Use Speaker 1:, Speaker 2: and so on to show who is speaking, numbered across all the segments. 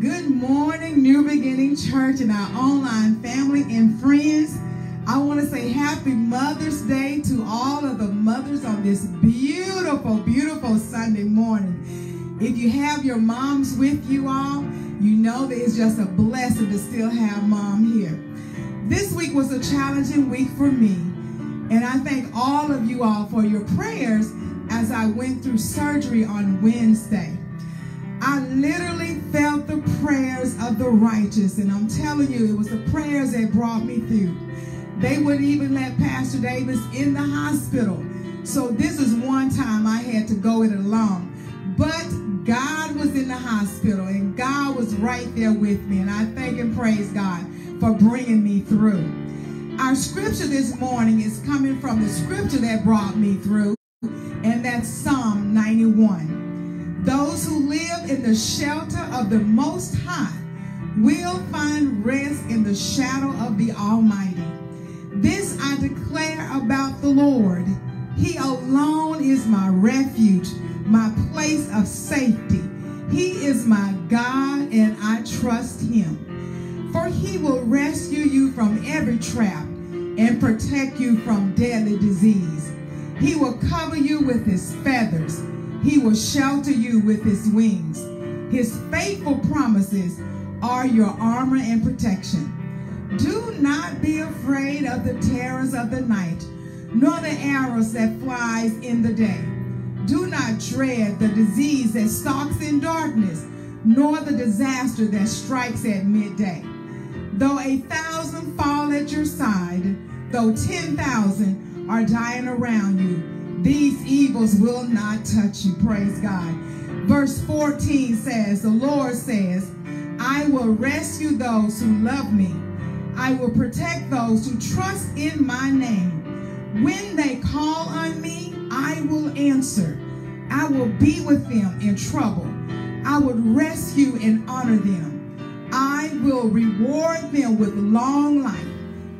Speaker 1: Good morning, New Beginning Church and our online family and friends. I want to say happy Mother's Day to all of the mothers on this beautiful, beautiful Sunday morning. If you have your moms with you all, you know that it's just a blessing to still have mom here. This week was a challenging week for me, and I thank all of you all for your prayers as I went through surgery on Wednesday. I literally felt the prayers of the righteous, and I'm telling you, it was the prayers that brought me through. They wouldn't even let Pastor Davis in the hospital. So this is one time I had to go it alone. But God was in the hospital, and God was right there with me, and I thank and praise God for bringing me through. Our scripture this morning is coming from the scripture that brought me through, and that's Psalm 91. Those who live in the shelter of the Most High will find rest in the shadow of the Almighty. This I declare about the Lord. He alone is my refuge, my place of safety. He is my God, and I trust him. For he will rescue you from every trap and protect you from deadly disease. He will cover you with his feathers he will shelter you with his wings. His faithful promises are your armor and protection. Do not be afraid of the terrors of the night, nor the arrows that flies in the day. Do not dread the disease that stalks in darkness, nor the disaster that strikes at midday. Though a thousand fall at your side, though 10,000 are dying around you, these evils will not touch you. Praise God. Verse 14 says, the Lord says, I will rescue those who love me. I will protect those who trust in my name. When they call on me, I will answer. I will be with them in trouble. I will rescue and honor them. I will reward them with long life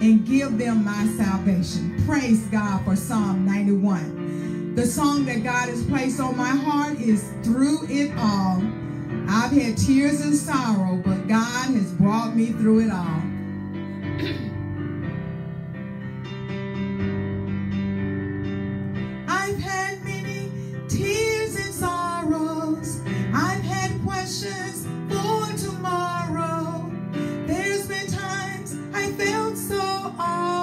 Speaker 1: and give them my salvation. Praise God for Psalm 91. The song that God has placed on my heart is Through It All. I've had tears and sorrow, but God has brought me through it all. I've had many tears and sorrows. I've had questions for tomorrow. There's been times I felt so all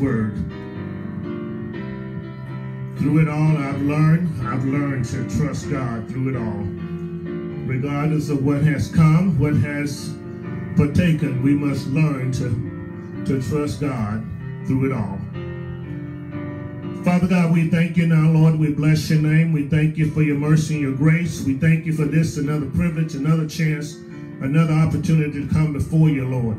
Speaker 1: word? Through it all, I've learned, I've learned to trust God through it all.
Speaker 2: Regardless of what has come, what has partaken, we must learn to, to trust God through it all. Father God, we thank you now, Lord. We bless your name. We thank you for your mercy and your grace. We thank you for this, another privilege, another chance, another opportunity to come before you, Lord.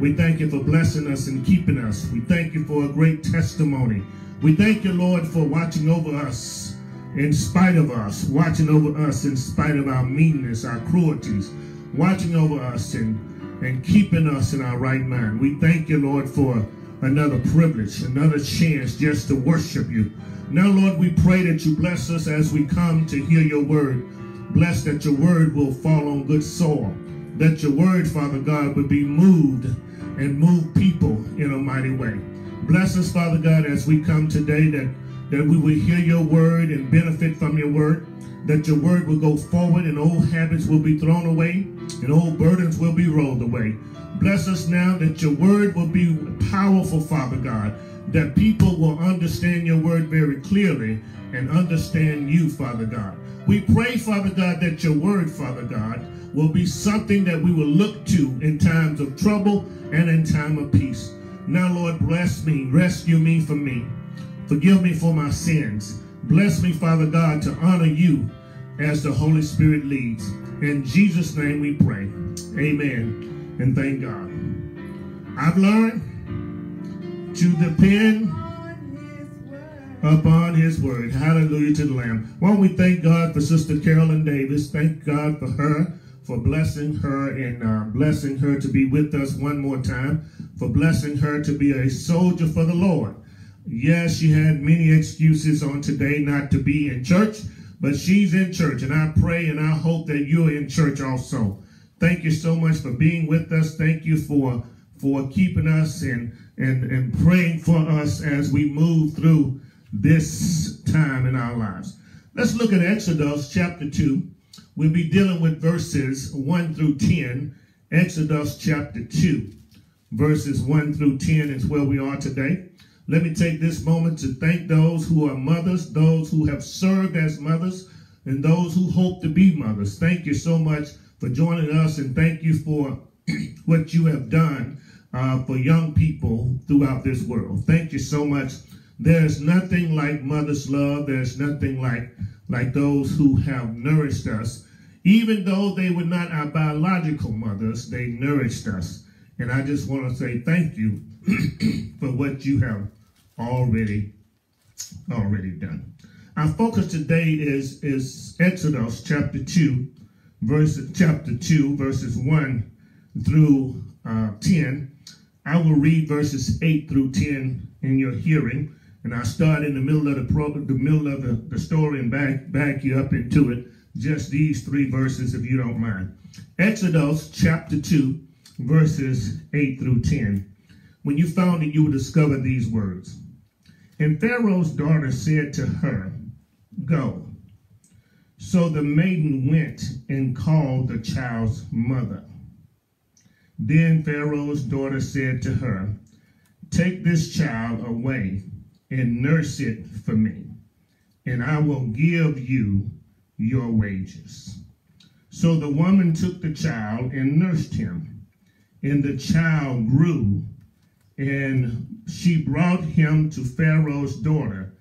Speaker 2: We thank you for blessing us and keeping us. We thank you for a great testimony. We thank you, Lord, for watching over us in spite of us, watching over us in spite of our meanness, our cruelties, watching over us and, and keeping us in our right mind. We thank you, Lord, for another privilege, another chance just to worship you. Now, Lord, we pray that you bless us as we come to hear your word. Bless that your word will fall on good soil. That your word, Father God, would be moved and move people in a mighty way. Bless us, Father God, as we come today that, that we will hear your word and benefit from your word. That your word will go forward and old habits will be thrown away and old burdens will be rolled away. Bless us now that your word will be powerful, Father God, that people will understand your word very clearly and understand you, Father God. We pray, Father God, that your word, Father God, will be something that we will look to in times of trouble and in time of peace. Now, Lord, bless me, rescue me from me. Forgive me for my sins. Bless me, Father God, to honor you as the Holy Spirit leads. In Jesus' name we pray. Amen. And thank God. I've learned to depend upon his word. Hallelujah to the Lamb. Why don't we thank God for Sister Carolyn Davis? Thank God for her, for blessing her and uh, blessing her to be with us one more time, for blessing her to be a soldier for the Lord. Yes, she had many excuses on today not to be in church, but she's in church, and I pray and I hope that you're in church also. Thank you so much for being with us. Thank you for for keeping us and and and praying for us as we move through this time in our lives. Let's look at Exodus chapter 2. We'll be dealing with verses 1 through 10. Exodus chapter 2, verses 1 through 10 is where we are today. Let me take this moment to thank those who are mothers, those who have served as mothers, and those who hope to be mothers. Thank you so much for joining us, and thank you for what you have done uh, for young people throughout this world. Thank you so much. There's nothing like mother's love. There's nothing like like those who have nourished us. Even though they were not our biological mothers, they nourished us. And I just want to say thank you for what you have already already done. Our focus today is is Exodus chapter 2, verse chapter 2, verses 1 through uh, 10. I will read verses 8 through 10 in your hearing, and I'll start in the middle of the the middle of the, the story and back back you up into it. Just these three verses, if you don't mind. Exodus chapter 2, verses 8 through 10. When you found it, you will discover these words. And Pharaoh's daughter said to her, Go. So the maiden went and called the child's mother. Then Pharaoh's daughter said to her, Take this child away and nurse it for me, and I will give you your wages. So the woman took the child and nursed him, and the child grew, and she brought him to Pharaoh's daughter,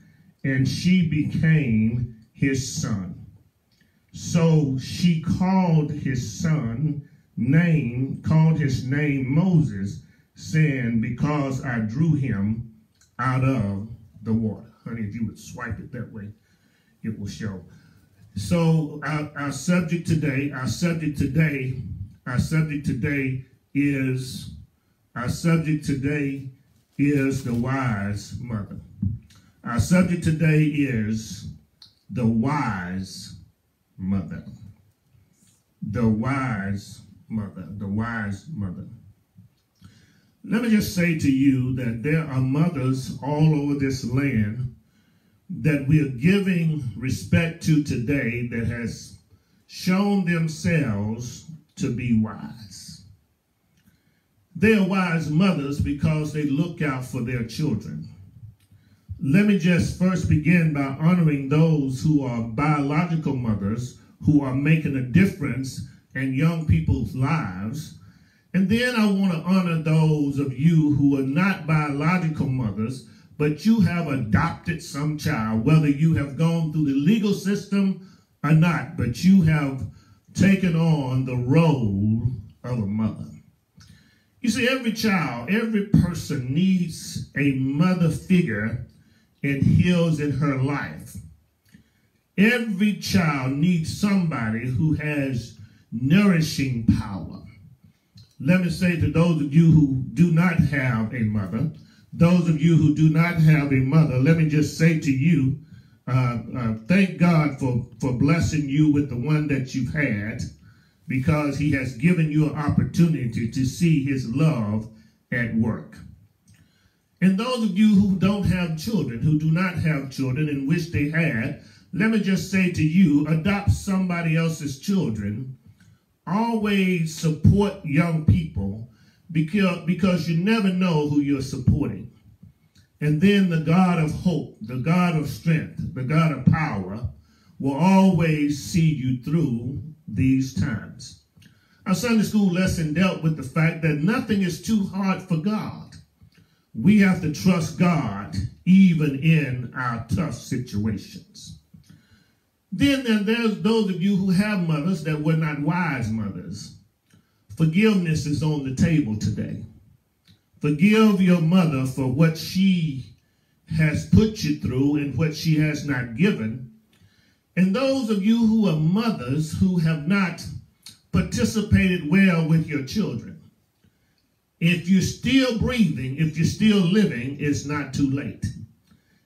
Speaker 2: and she became his son. So she called his son name, called his name Moses, saying, Because I drew him out of the water. Honey, if you would swipe it that way, it will show. So our, our subject today, our subject today Our subject today is our subject today is the wise mother. Our subject today is the wise mother. The wise mother. The wise mother. Let me just say to you that there are mothers all over this land that we are giving respect to today that has shown themselves to be wise. They are wise mothers because they look out for their children. Let me just first begin by honoring those who are biological mothers who are making a difference in young people's lives. And then I want to honor those of you who are not biological mothers, but you have adopted some child, whether you have gone through the legal system or not, but you have taken on the role of a mother. You see, every child, every person needs a mother figure in heals in her life. Every child needs somebody who has nourishing power. Let me say to those of you who do not have a mother, those of you who do not have a mother, let me just say to you, uh, uh, thank God for, for blessing you with the one that you've had because he has given you an opportunity to see his love at work. And those of you who don't have children, who do not have children and wish they had, let me just say to you, adopt somebody else's children. Always support young people because, because you never know who you're supporting. And then the God of hope, the God of strength, the God of power will always see you through these times. Our Sunday school lesson dealt with the fact that nothing is too hard for God. We have to trust God even in our tough situations. Then there's those of you who have mothers that were not wise mothers. Forgiveness is on the table today. Forgive your mother for what she has put you through and what she has not given. And those of you who are mothers who have not participated well with your children, if you're still breathing, if you're still living, it's not too late.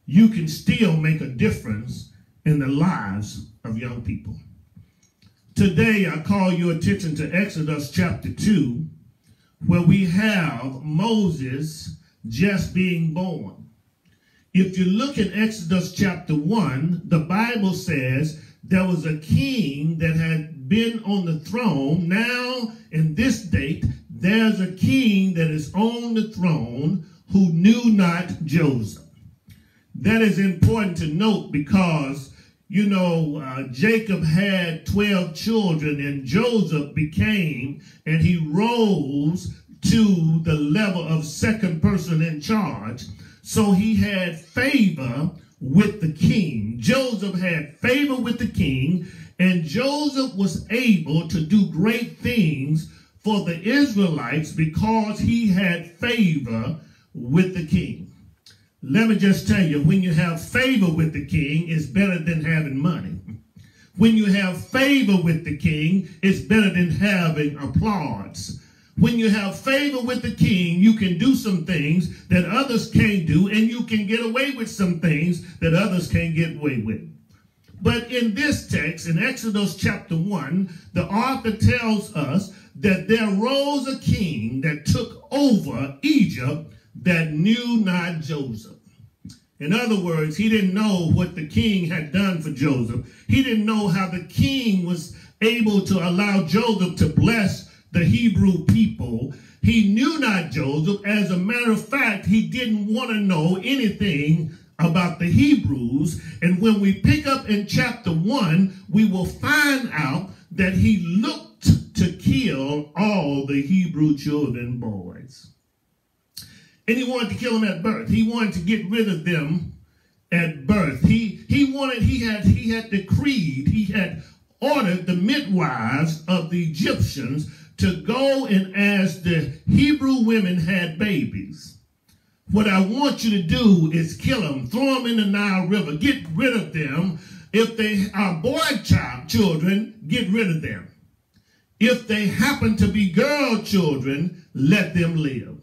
Speaker 2: You can still make a difference in the lives of young people. Today, I call your attention to Exodus chapter 2, where we have Moses just being born. If you look at Exodus chapter 1, the Bible says there was a king that had been on the throne. Now, in this date, there's a king that is on the throne who knew not Joseph. That is important to note because, you know, uh, Jacob had 12 children and Joseph became and he rose to the level of second person in charge. So he had favor with the king. Joseph had favor with the king and Joseph was able to do great things for the Israelites because he had favor with the king. Let me just tell you, when you have favor with the king, it's better than having money. When you have favor with the king, it's better than having applause. When you have favor with the king, you can do some things that others can't do, and you can get away with some things that others can't get away with. But in this text, in Exodus chapter 1, the author tells us that there rose a king that took over Egypt that knew not Joseph. In other words, he didn't know what the king had done for Joseph. He didn't know how the king was able to allow Joseph to bless the Hebrew people. He knew not Joseph. As a matter of fact, he didn't want to know anything about the Hebrews. And when we pick up in chapter 1, we will find out that he looked to kill all the Hebrew children boys. And he wanted to kill them at birth. He wanted to get rid of them at birth. He he wanted, he had he had decreed, he had ordered the midwives of the Egyptians to go and as the Hebrew women had babies. What I want you to do is kill them, throw them in the Nile River, get rid of them. If they are boy child children, get rid of them. If they happen to be girl children, let them live.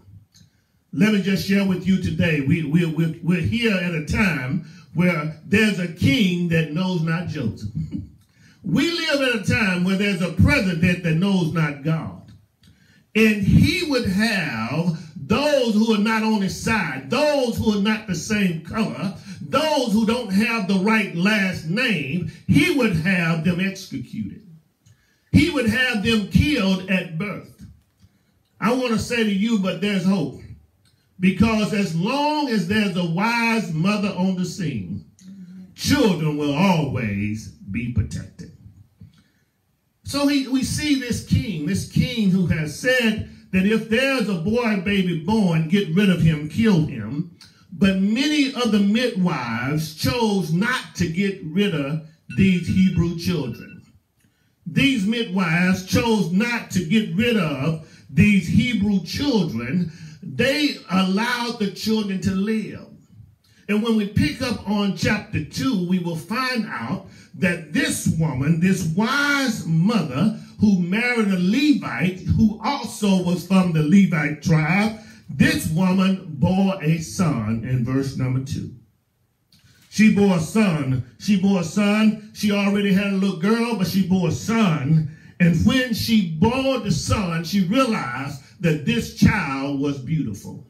Speaker 2: Let me just share with you today. We, we, we're, we're here at a time where there's a king that knows not Joseph. we live at a time where there's a president that knows not God. And he would have those who are not on his side, those who are not the same color, those who don't have the right last name, he would have them executed. He would have them killed at birth. I want to say to you, but there's hope. Because as long as there's a wise mother on the scene, children will always be protected. So he, we see this king, this king who has said that if there's a boy baby born, get rid of him, kill him. But many of the midwives chose not to get rid of these Hebrew children. These midwives chose not to get rid of these Hebrew children. They allowed the children to live. And when we pick up on chapter 2, we will find out that this woman, this wise mother who married a Levite, who also was from the Levite tribe, this woman bore a son in verse number 2. She bore a son. She bore a son. She already had a little girl, but she bore a son. And when she bore the son, she realized that this child was beautiful.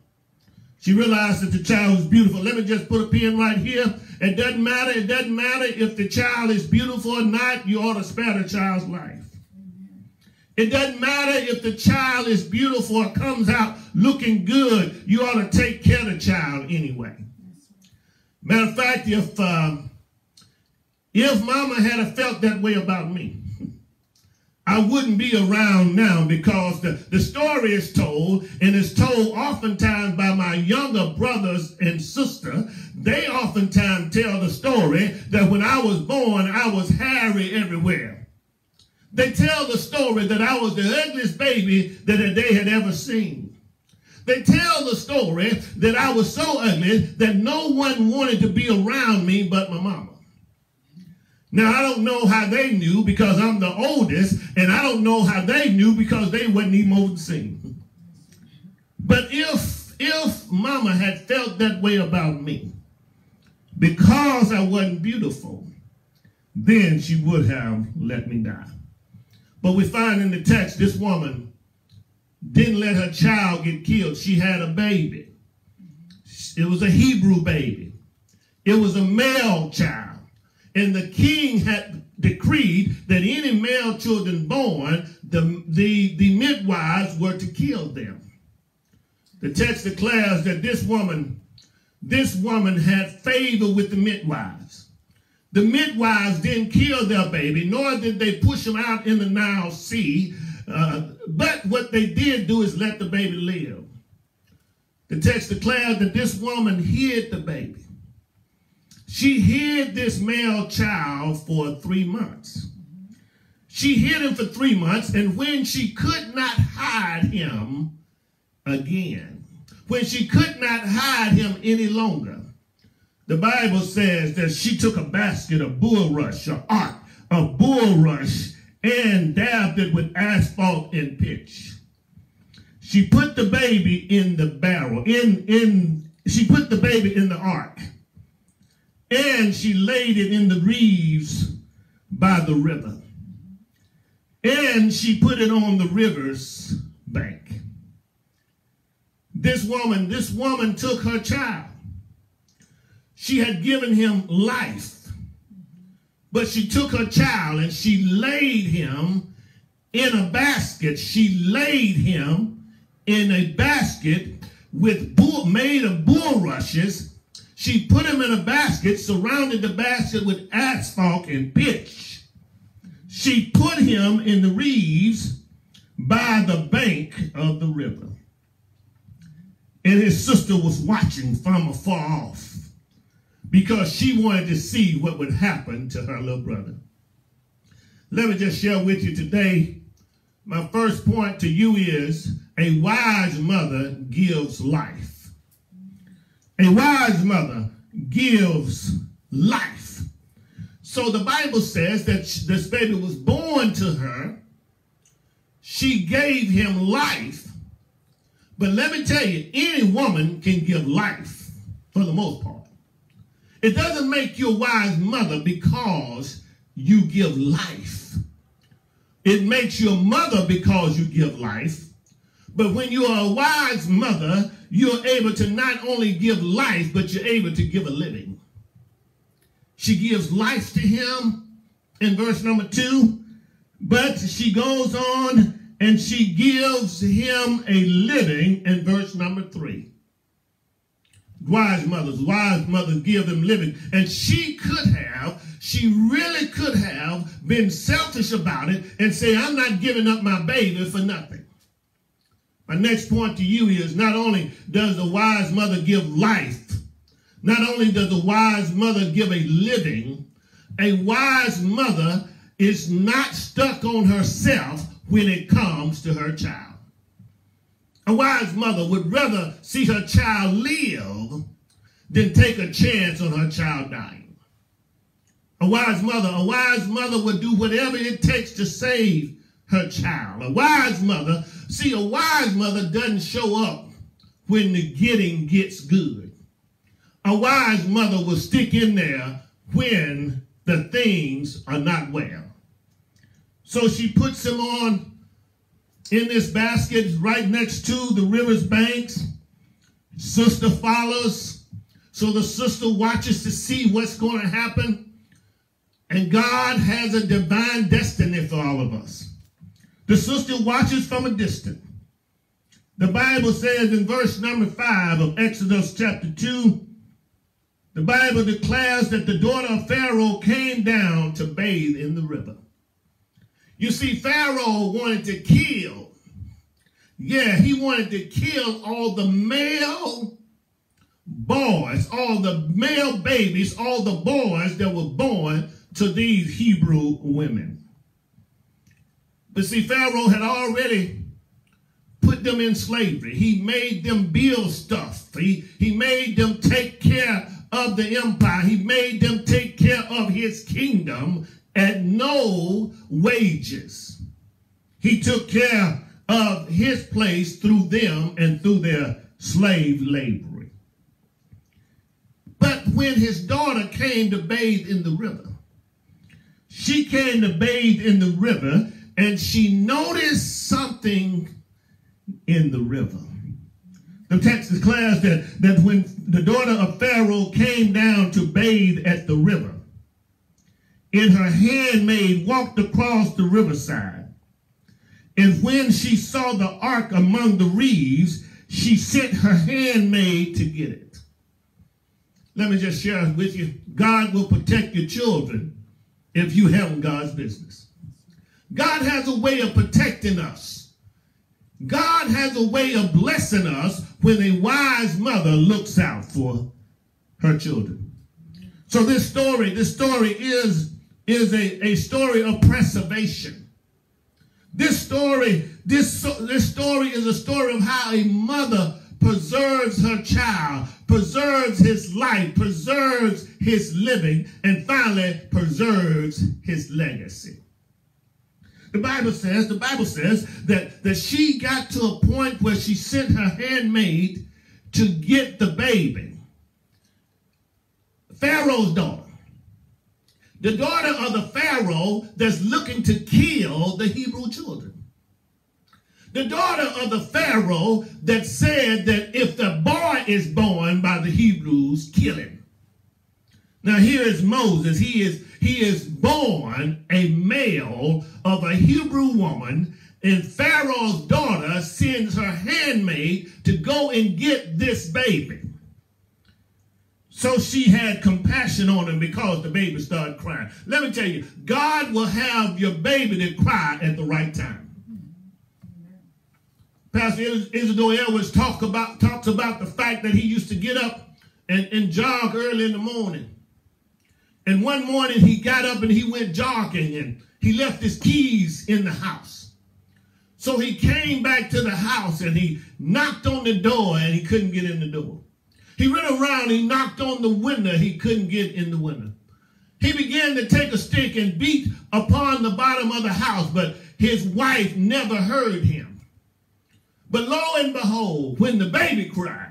Speaker 2: She realized that the child was beautiful. Let me just put a pin right here. It doesn't matter. It doesn't matter if the child is beautiful or not. You ought to spare the child's life. It doesn't matter if the child is beautiful or comes out looking good. You ought to take care of the child anyway. Matter of fact, if um, if Mama had felt that way about me, I wouldn't be around now because the, the story is told and is told oftentimes by my younger brothers and sister. They oftentimes tell the story that when I was born, I was hairy everywhere. They tell the story that I was the ugliest baby that they had ever seen. They tell the story that I was so ugly that no one wanted to be around me but my mama. Now, I don't know how they knew because I'm the oldest, and I don't know how they knew because they wasn't even over the scene. But if, if mama had felt that way about me, because I wasn't beautiful, then she would have let me die. But we find in the text, this woman didn't let her child get killed. She had a baby. It was a Hebrew baby. It was a male child. And the king had decreed that any male children born, the, the, the midwives were to kill them. The text declares that this woman, this woman had favor with the midwives. The midwives didn't kill their baby, nor did they push him out in the Nile Sea. Uh, but what they did do is let the baby live. The text declares that this woman hid the baby. She hid this male child for three months. She hid him for three months, and when she could not hide him again, when she could not hide him any longer, the Bible says that she took a basket of bulrush, or art, of bulrush, and dabbed it with asphalt and pitch. She put the baby in the barrel, in, in, she put the baby in the ark and she laid it in the reeds by the river. And she put it on the river's bank. This woman, this woman took her child. She had given him life. But she took her child and she laid him in a basket. She laid him in a basket with bull, made of bulrushes she put him in a basket, surrounded the basket with asphalt and pitch. She put him in the reeds by the bank of the river. And his sister was watching from afar off because she wanted to see what would happen to her little brother. Let me just share with you today. My first point to you is a wise mother gives life. A wise mother gives life. So the Bible says that this baby was born to her she gave him life. But let me tell you, any woman can give life for the most part. It doesn't make you a wise mother because you give life. It makes you a mother because you give life. But when you are a wise mother, you're able to not only give life, but you're able to give a living. She gives life to him in verse number two, but she goes on and she gives him a living in verse number three. Wise mothers, wise mothers give them living. And she could have, she really could have been selfish about it and say, I'm not giving up my baby for nothing. My next point to you is not only does the wise mother give life, not only does the wise mother give a living, a wise mother is not stuck on herself when it comes to her child. A wise mother would rather see her child live than take a chance on her child dying. A wise mother, a wise mother would do whatever it takes to save her child. A wise mother, see, a wise mother doesn't show up when the getting gets good. A wise mother will stick in there when the things are not well. So she puts him on in this basket right next to the river's banks. Sister follows. So the sister watches to see what's going to happen. And God has a divine destiny for all of us. The sister watches from a distance. The Bible says in verse number 5 of Exodus chapter 2, the Bible declares that the daughter of Pharaoh came down to bathe in the river. You see, Pharaoh wanted to kill. Yeah, he wanted to kill all the male boys, all the male babies, all the boys that were born to these Hebrew women. But see, Pharaoh had already put them in slavery. He made them build stuff. He, he made them take care of the empire. He made them take care of his kingdom at no wages. He took care of his place through them and through their slave laboring. But when his daughter came to bathe in the river, she came to bathe in the river and she noticed something in the river. The text declares that, that when the daughter of Pharaoh came down to bathe at the river, and her handmaid walked across the riverside. And when she saw the ark among the reeds, she sent her handmaid to get it. Let me just share with you God will protect your children if you help God's business. God has a way of protecting us. God has a way of blessing us when a wise mother looks out for her children. So this story, this story is is a, a story of preservation. This story, this, this story is a story of how a mother preserves her child, preserves his life, preserves his living, and finally preserves his legacy. The Bible says, the Bible says that, that she got to a point where she sent her handmaid to get the baby. Pharaoh's daughter the daughter of the Pharaoh that's looking to kill the Hebrew children. The daughter of the Pharaoh that said that if the boy is born by the Hebrews, kill him. Now here is Moses. He is, he is born a male of a Hebrew woman and Pharaoh's daughter sends her handmaid to go and get this baby. So she had compassion on him because the baby started crying. Let me tell you, God will have your baby to cry at the right time. Pastor Isidore Edwards talk about, talks about the fact that he used to get up and, and jog early in the morning. And one morning he got up and he went jogging and he left his keys in the house. So he came back to the house and he knocked on the door and he couldn't get in the door. He ran around, he knocked on the window, he couldn't get in the window. He began to take a stick and beat upon the bottom of the house, but his wife never heard him. But lo and behold, when the baby cried,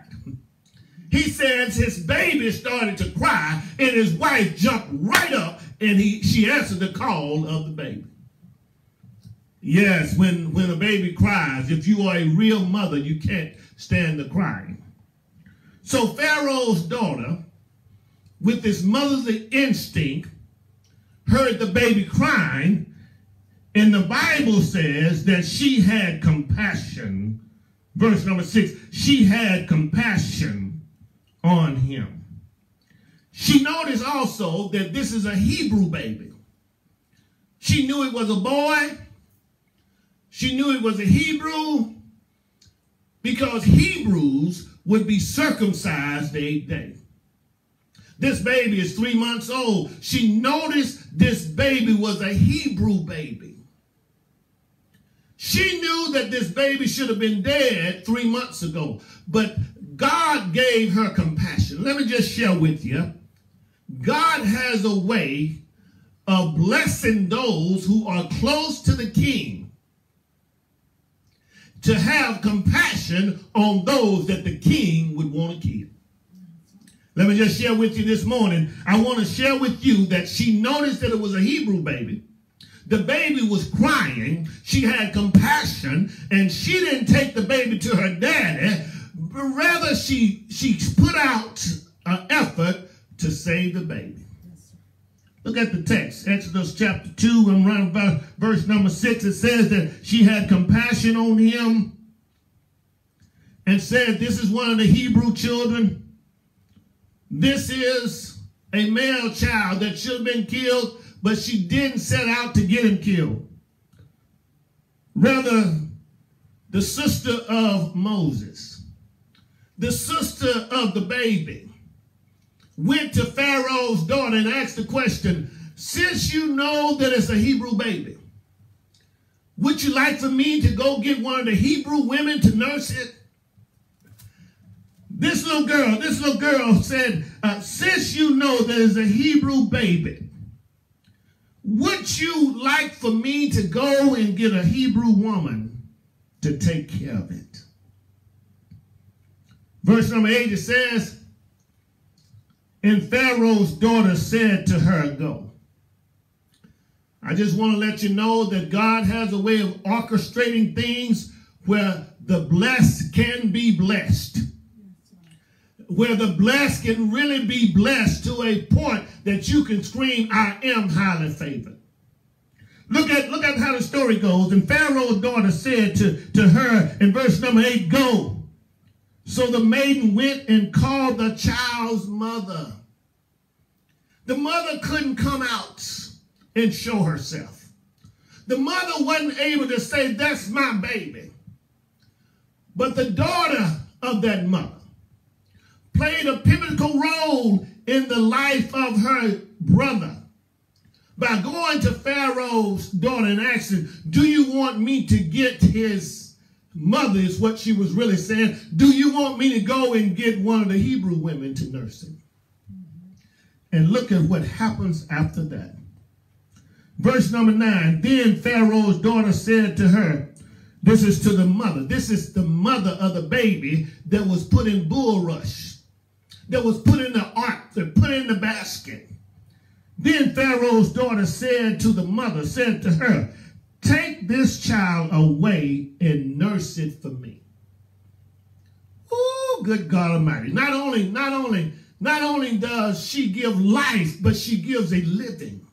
Speaker 2: he says his baby started to cry and his wife jumped right up and he she answered the call of the baby. Yes, when, when a baby cries, if you are a real mother, you can't stand the crying. So Pharaoh's daughter, with this motherly instinct, heard the baby crying, and the Bible says that she had compassion. Verse number six, she had compassion on him. She noticed also that this is a Hebrew baby. She knew it was a boy she knew it was a Hebrew because Hebrews would be circumcised the eighth day. This baby is three months old. She noticed this baby was a Hebrew baby. She knew that this baby should have been dead three months ago, but God gave her compassion. Let me just share with you. God has a way of blessing those who are close to the king to have compassion on those that the king would want to kill. Let me just share with you this morning. I want to share with you that she noticed that it was a Hebrew baby. The baby was crying. She had compassion and she didn't take the baby to her daddy. But rather, she, she put out an effort to save the baby. Look at the text, Exodus chapter 2 and around about verse number 6. It says that she had compassion on him and said, This is one of the Hebrew children. This is a male child that should have been killed, but she didn't set out to get him killed. Rather, the sister of Moses, the sister of the baby, went to Pharaoh's daughter and asked the question, since you know that it's a Hebrew baby, would you like for me to go get one of the Hebrew women to nurse it? This little girl, this little girl said, uh, since you know that it's a Hebrew baby, would you like for me to go and get a Hebrew woman to take care of it? Verse number eight, it says, and Pharaoh's daughter said to her, Go. I just want to let you know that God has a way of orchestrating things where the blessed can be blessed. Where the blessed can really be blessed to a point that you can scream, I am highly favored. Look at, look at how the story goes. And Pharaoh's daughter said to, to her in verse number 8, Go. So the maiden went and called the child's mother. The mother couldn't come out and show herself. The mother wasn't able to say, that's my baby. But the daughter of that mother played a pivotal role in the life of her brother by going to Pharaoh's daughter and asking, do you want me to get his mother is what she was really saying. Do you want me to go and get one of the Hebrew women to nurse him? And look at what happens after that. Verse number nine, then Pharaoh's daughter said to her, this is to the mother. This is the mother of the baby that was put in bulrush, that was put in the ark, that put in the basket. Then Pharaoh's daughter said to the mother, said to her, take this child away and nurse it for me. Oh, good God Almighty. Not only, not only, not only does she give life, but she gives a living.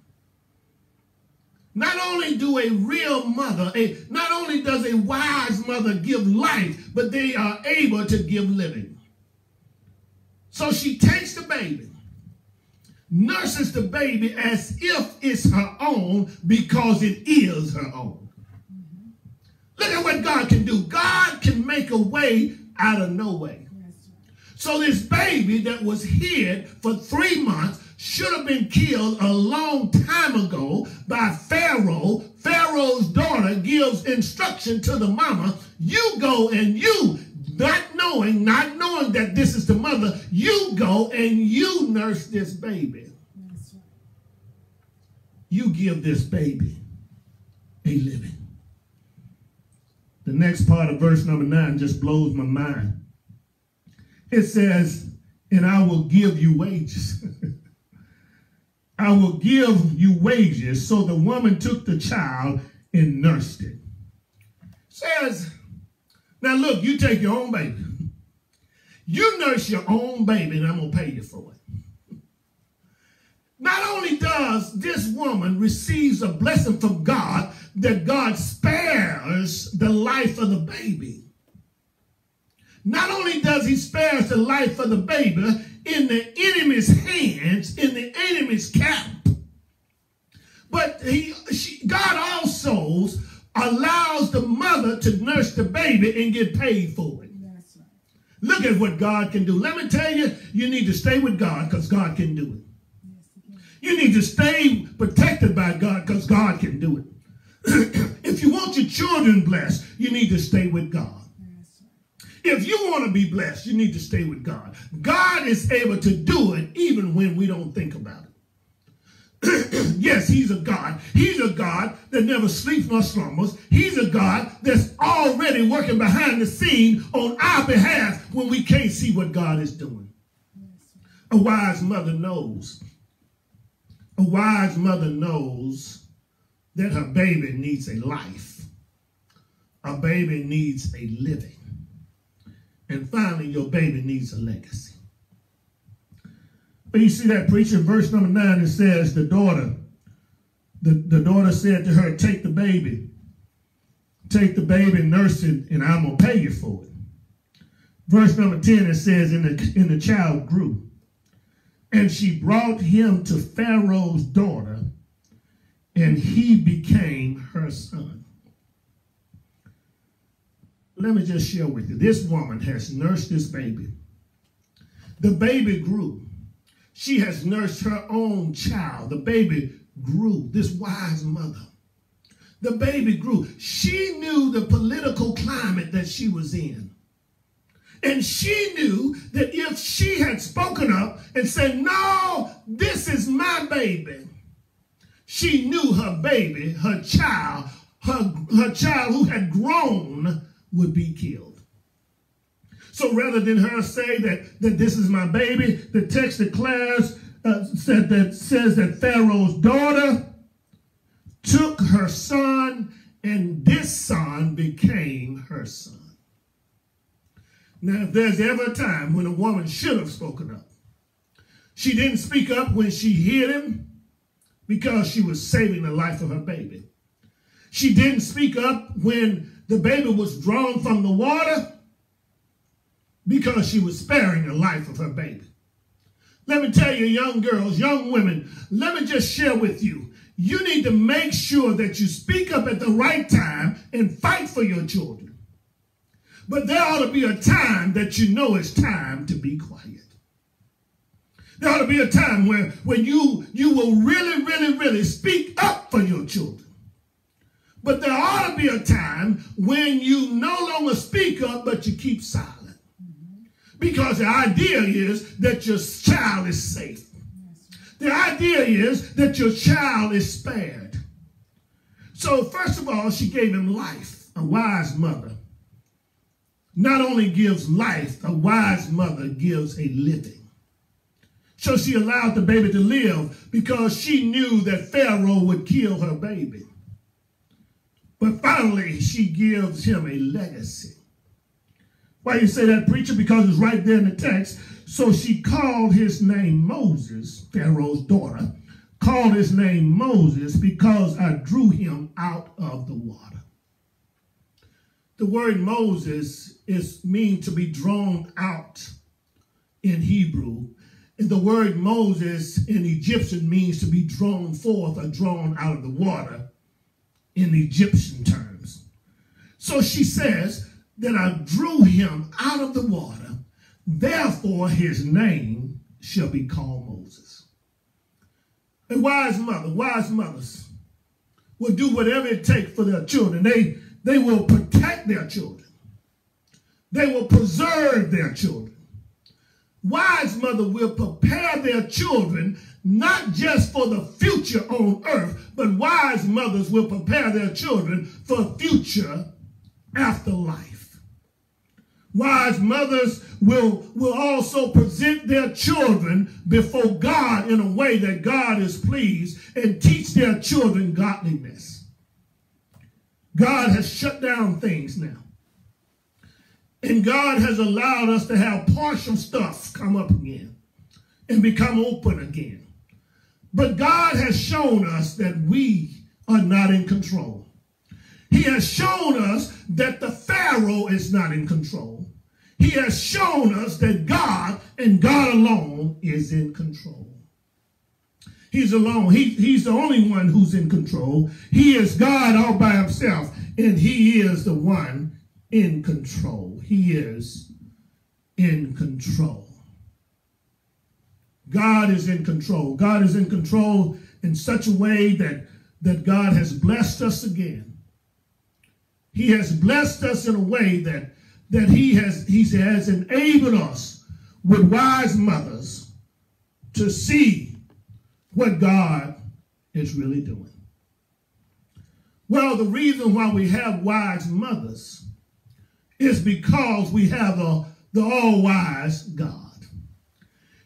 Speaker 2: Not only do a real mother, a, not only does a wise mother give life, but they are able to give living. So she takes the baby, nurses the baby as if it's her own because it is her own. Look at what God can do. God can make a way out of no way. So this baby that was hid for three months should have been killed a long time ago by Pharaoh. Pharaoh's daughter gives instruction to the mama, you go and you, not knowing, not knowing that this is the mother, you go and you nurse this baby. you give this baby a living. The next part of verse number nine just blows my mind. It says, and I will give you wages. I will give you wages. So the woman took the child and nursed it. Says, now look, you take your own baby. You nurse your own baby, and I'm going to pay you for it. Not only does this woman receives a blessing from God that God spares the life of the baby. Not only does he spare the life of the baby in the enemy's hands, in the enemy's camp, but he, she, God also allows the mother to nurse the baby and get paid for it. Look at what God can do. Let me tell you, you need to stay with God because God can do it. You need to stay protected by God because God can do it. if you want your children blessed, you need to stay with God. If you want to be blessed, you need to stay with God. God is able to do it even when we don't think about it. yes, he's a God. He's a God that never sleeps nor slumbers. He's a God that's already working behind the scene on our behalf when we can't see what God is doing. A wise mother knows. A wise mother knows that her baby needs a life. A baby needs a living. And finally, your baby needs a legacy. But you see that preacher, verse number nine, it says, the daughter, the, the daughter said to her, take the baby. Take the baby, nurse it, and I'm going to pay you for it. Verse number 10, it says, and the, and the child grew. And she brought him to Pharaoh's daughter, and he became her son. Let me just share with you. This woman has nursed this baby. The baby grew. She has nursed her own child. The baby grew. This wise mother. The baby grew. She knew the political climate that she was in. And she knew that if she had spoken up and said, No, this is my baby, she knew her baby, her child, her, her child who had grown would be killed. So rather than her say that, that this is my baby, the text declares, uh, said that says that Pharaoh's daughter took her son and this son became her son. Now, if there's ever a time when a woman should have spoken up, she didn't speak up when she hid him because she was saving the life of her baby. She didn't speak up when the baby was drawn from the water because she was sparing the life of her baby. Let me tell you, young girls, young women, let me just share with you. You need to make sure that you speak up at the right time and fight for your children. But there ought to be a time that you know it's time to be quiet. There ought to be a time where, where you, you will really, really, really speak up for your children. But there ought to be a time when you no longer speak up, but you keep silent. Because the idea is that your child is safe. The idea is that your child is spared. So, first of all, she gave him life, a wise mother. Not only gives life, a wise mother gives a living. So she allowed the baby to live because she knew that Pharaoh would kill her baby. But finally, she gives him a legacy. Why you say that, preacher? Because it's right there in the text. So she called his name Moses, Pharaoh's daughter, called his name Moses because I drew him out of the water. The word Moses is mean to be drawn out in Hebrew And the word Moses in Egyptian means to be drawn forth or drawn out of the water in Egyptian terms. So she says that I drew him out of the water, therefore his name shall be called Moses. A wise mother, wise mothers will do whatever it takes for their children. They, they will protect their children. They will preserve their children wise mother will prepare their children not just for the future on earth, but wise mothers will prepare their children for future after life. Wise mothers will, will also present their children before God in a way that God is pleased and teach their children godliness. God has shut down things now. And God has allowed us to have partial stuff come up again and become open again. But God has shown us that we are not in control. He has shown us that the Pharaoh is not in control. He has shown us that God and God alone is in control. He's alone. He, he's the only one who's in control. He is God all by himself, and he is the one in control. He is in control. God is in control. God is in control in such a way that, that God has blessed us again. He has blessed us in a way that, that he, has, he has enabled us with wise mothers to see what God is really doing. Well, the reason why we have wise mothers is because we have a, the all-wise God.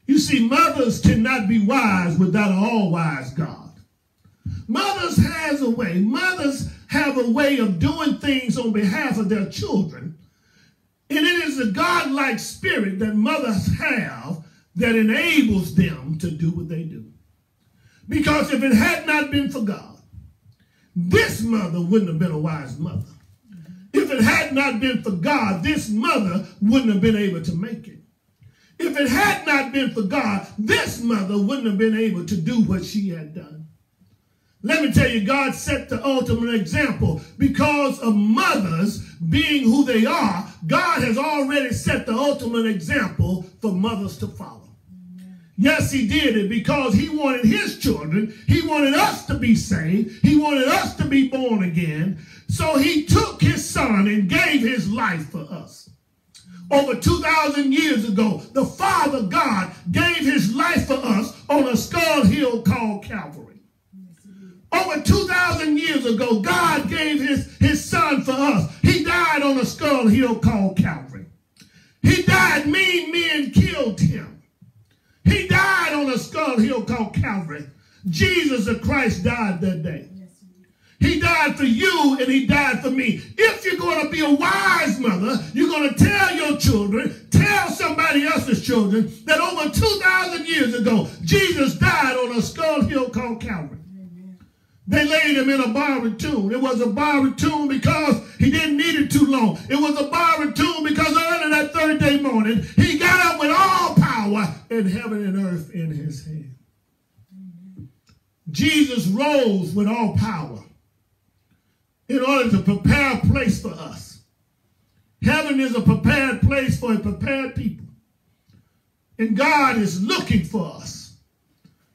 Speaker 2: You see, mothers cannot be wise without an all-wise God. Mothers has a way. Mothers have a way of doing things on behalf of their children. And it is a God-like spirit that mothers have that enables them to do what they do. Because if it had not been for God, this mother wouldn't have been a wise mother. If it had not been for God, this mother wouldn't have been able to make it. If it had not been for God, this mother wouldn't have been able to do what she had done. Let me tell you, God set the ultimate example. Because of mothers being who they are, God has already set the ultimate example for mothers to follow. Yes, he did it because he wanted his children, he wanted us to be saved, he wanted us to be born again. So he took his son and gave his life for us. Over 2,000 years ago, the Father God gave his life for us on a skull hill called Calvary. Over 2,000 years ago, God gave his, his son for us. He died on a skull hill called Calvary. He died, mean men killed him. He died on a skull hill called Calvary. Jesus of Christ died that day. He died for you and he died for me. If you're going to be a wise mother, you're going to tell your children, tell somebody else's children that over 2,000 years ago, Jesus died on a skull hill called Calvary. They laid him in a borrowed tomb. It was a borrowed tomb because he didn't need it too long. It was a borrowed tomb because early that third day morning, he got up with all power in heaven and earth in his hand. Jesus rose with all power in order to prepare a place for us. Heaven is a prepared place for a prepared people. And God is looking for us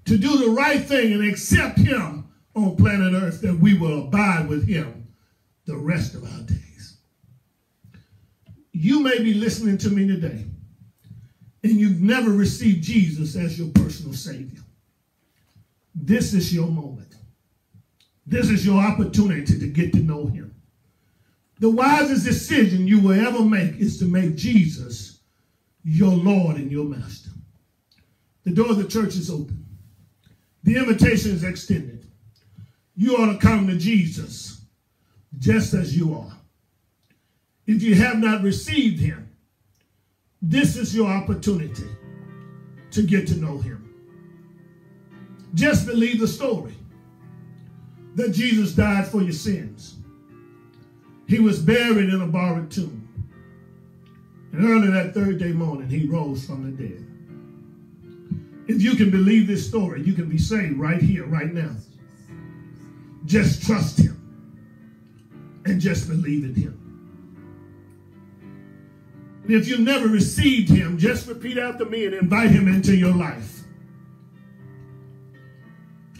Speaker 2: to do the right thing and accept him on planet earth that we will abide with him the rest of our days. You may be listening to me today and you've never received Jesus as your personal savior. This is your moment. This is your opportunity to get to know him. The wisest decision you will ever make is to make Jesus your Lord and your master. The door of the church is open. The invitation is extended. You ought to come to Jesus just as you are. If you have not received him, this is your opportunity to get to know him. Just believe the story that Jesus died for your sins. He was buried in a borrowed tomb. And early that third day morning, he rose from the dead. If you can believe this story, you can be saved right here, right now. Just trust him and just believe in him. And if you've never received him, just repeat after me and invite him into your life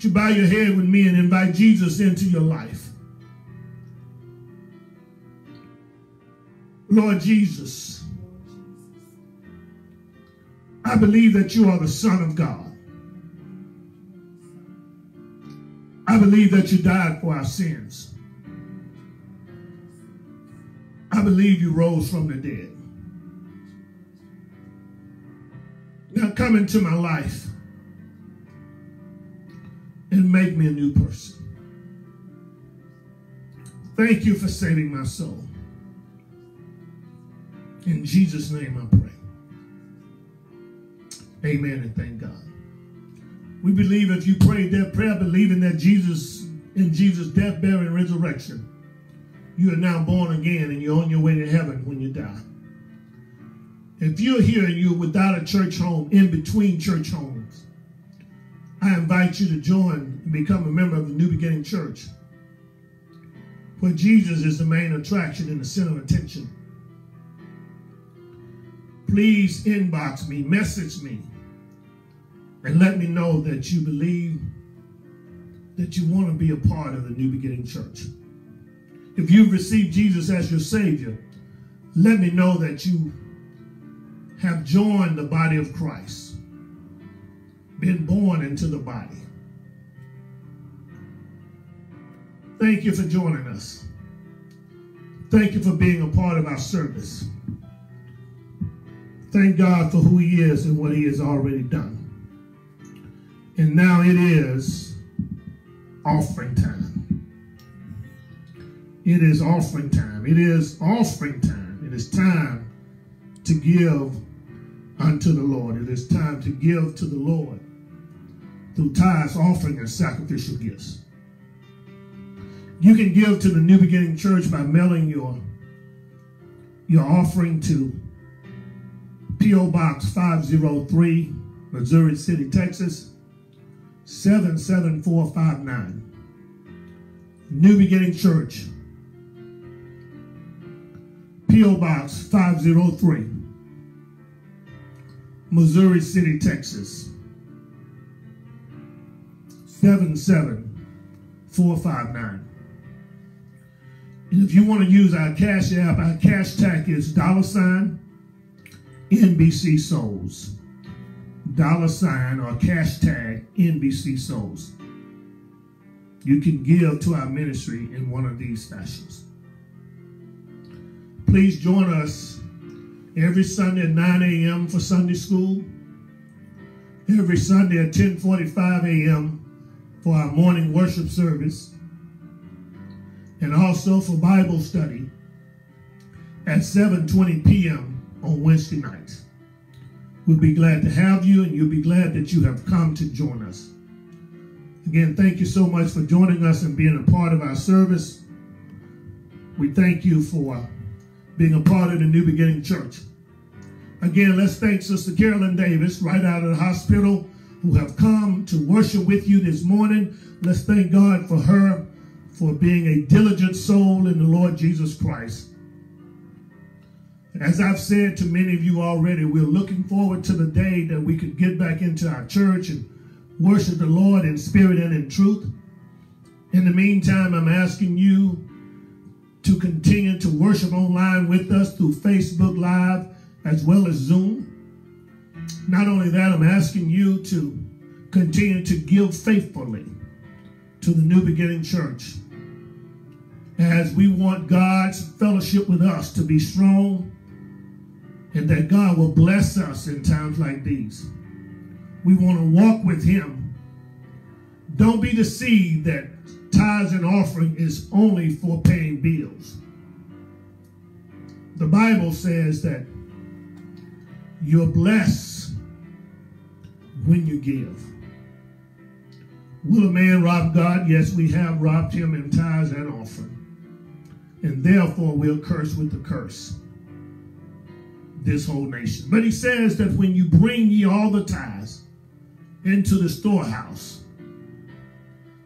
Speaker 2: you bow your head with me and invite Jesus into your life. Lord Jesus, I believe that you are the Son of God. Believe that you died for our sins. I believe you rose from the dead. Now come into my life and make me a new person. Thank you for saving my soul. In Jesus' name I pray. Amen and thank God. We believe if you prayed that prayer, believing that Jesus, in Jesus' death, burial, and resurrection, you are now born again and you're on your way to heaven when you die. If you're here and you're without a church home, in between church homes, I invite you to join and become a member of the New Beginning Church, where Jesus is the main attraction and the center of attention. Please inbox me, message me, and let me know that you believe that you want to be a part of the New Beginning Church. If you've received Jesus as your Savior, let me know that you have joined the body of Christ, been born into the body. Thank you for joining us. Thank you for being a part of our service. Thank God for who He is and what He has already done. And now it is offering time. It is offering time. It is offering time. It is time to give unto the Lord. It is time to give to the Lord through tithes, offering, and sacrificial gifts. You can give to the New Beginning Church by mailing your, your offering to P.O. Box 503, Missouri City, Texas 77459. New Beginning Church, P.O. Box 503, Missouri City, Texas 77459. And if you want to use our cash app, our cash tag is dollar sign NBC Souls dollar sign or cash tag NBC Souls. You can give to our ministry in one of these fashions. Please join us every Sunday at 9 a.m. for Sunday school, every Sunday at 10:45 a.m. for our morning worship service, and also for Bible study at 7:20 p.m. on Wednesday nights. We'll be glad to have you, and you'll be glad that you have come to join us. Again, thank you so much for joining us and being a part of our service. We thank you for being a part of the New Beginning Church. Again, let's thank Sister Carolyn Davis right out of the hospital who have come to worship with you this morning. Let's thank God for her for being a diligent soul in the Lord Jesus Christ. As I've said to many of you already, we're looking forward to the day that we could get back into our church and worship the Lord in spirit and in truth. In the meantime, I'm asking you to continue to worship online with us through Facebook Live as well as Zoom. Not only that, I'm asking you to continue to give faithfully to the New Beginning Church as we want God's fellowship with us to be strong and that God will bless us in times like these. We want to walk with him. Don't be deceived that tithes and offering is only for paying bills. The Bible says that you're blessed when you give. Will a man rob God? Yes, we have robbed him in tithes and offering. And therefore we'll curse with the curse this whole nation. But he says that when you bring ye all the tithes into the storehouse,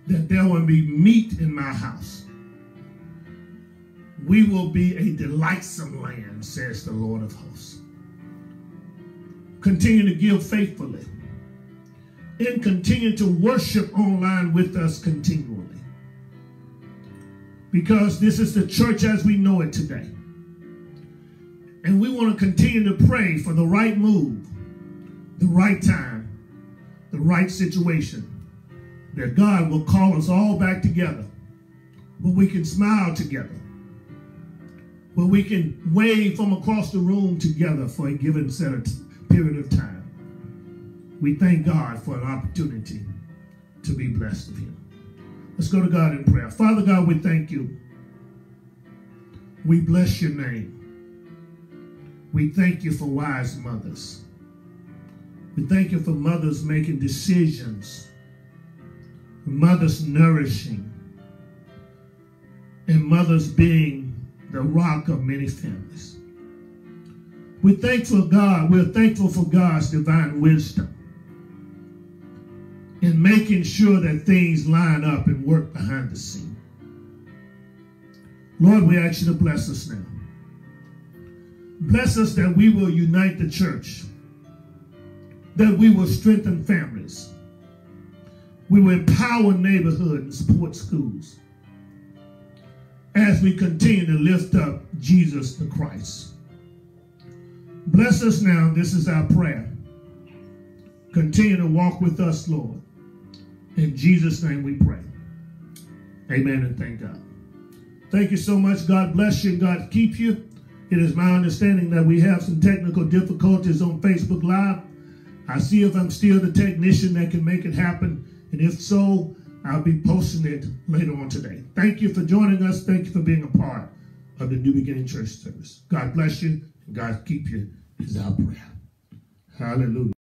Speaker 2: that there will be meat in my house. We will be a delightsome land, says the Lord of hosts. Continue to give faithfully and continue to worship online with us continually. Because this is the church as we know it today. And we want to continue to pray for the right move, the right time, the right situation, that God will call us all back together, where we can smile together, where we can wave from across the room together for a given set of period of time. We thank God for an opportunity to be blessed of Him. Let's go to God in prayer. Father God, we thank you. We bless your name. We thank you for wise mothers. We thank you for mothers making decisions, mothers nourishing, and mothers being the rock of many families. We're thankful God, we're thankful for God's divine wisdom in making sure that things line up and work behind the scene. Lord, we ask you to bless us now. Bless us that we will unite the church, that we will strengthen families, we will empower neighborhoods and support schools as we continue to lift up Jesus the Christ. Bless us now. This is our prayer. Continue to walk with us, Lord. In Jesus' name we pray. Amen and thank God. Thank you so much. God bless you. God keep you. It is my understanding that we have some technical difficulties on Facebook Live. I see if I'm still the technician that can make it happen. And if so, I'll be posting it later on today. Thank you for joining us. Thank you for being a part of the New Beginning Church service. God bless you God keep you is our prayer. Hallelujah.